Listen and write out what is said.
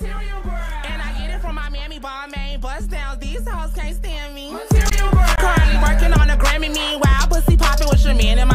Material girl. And I get it from my mammy, Balmain bust down These hoes can't stand me. Material girl. Currently working on a Grammy, meanwhile, pussy popping with your man in my